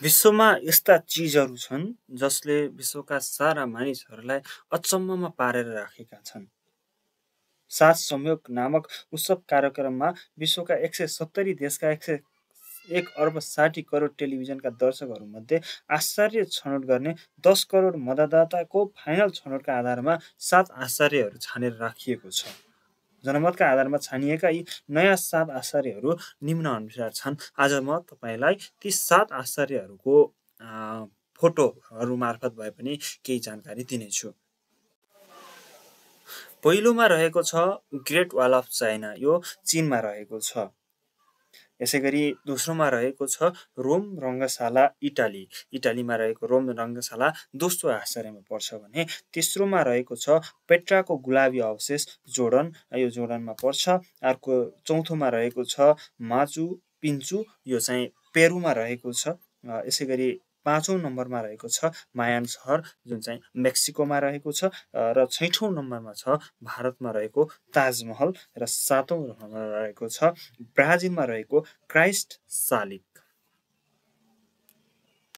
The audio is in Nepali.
विश्वमा यस्ता चिजहरू छन् जसले विश्वका सारा मानिसहरूलाई अचम्ममा पारेर राखेका छन्। सात संयोग नामक उत्सव कार्यक्रममा विश्वका एक सय सत्तरी देशका एक सय एक अर्ब साठी करोड टेलिभिजनका दर्शकहरूमध्ये आश्चर्य छनौट गर्ने दस करोड मतदाताको फाइनल छनौटका आधारमा सात आश्चर्यहरू छानेर राखिएको छ। जनमतका आधारमा छानिएका यी नयाँ सात आश्चर्यहरू निम्न अनुसार छन्। आज म तपाईँलाई ती सात आश्चर्यहरूको फोटोहरू मार्फत भए पनि केही जानकारी दिनेछु। पहिलोमा रहेको छ ग्रेट वाल अफ चाइना यो चिनमा रहेको छ। यसै गरी दोस्रोमा रहेको छ रोम रङ्गशाला इटाली। इटालीमा रहेको रोम रङ्गशाला दोस्रो आश्चर्यमा पर्छ भने तेस्रोमा रहेको छ पेट्राको गुलाबी अवशेष जोर्डन। यो जोर्डनमा पर्छ। अर्को चौथोमा रहेको छ माचु पिन्चु। यो चाहिँ पेरुमा रहेको छ। यसै गरी पाँचौँ नम्बरमा रहेको छ मायान सहर जुन चाहिँ मेक्सिकोमा रहेको छ र छैठौँ नम्बरमा छ भारतमा रहेको ताजमहल र सातौँ नम्बरमा रहेको छ ब्राजिलमा रहेको क्राइस्ट सालिक